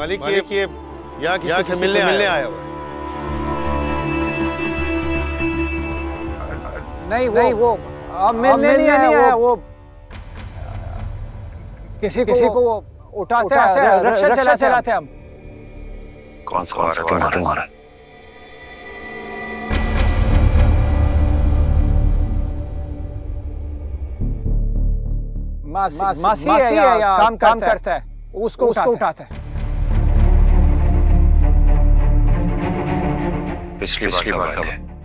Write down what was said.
मालिक ये कि यहाँ किसी से मिलने मिलने आया हुआ नहीं वो नहीं वो अब मिलने नहीं आया वो किसी किसी को वो उठाते हैं रक्षा चलाते हम। कौन सा कौन सा रहा है? मासी मासी है या काम काम करता है? उसको उसको उठाता है। पिछली बार का बात है।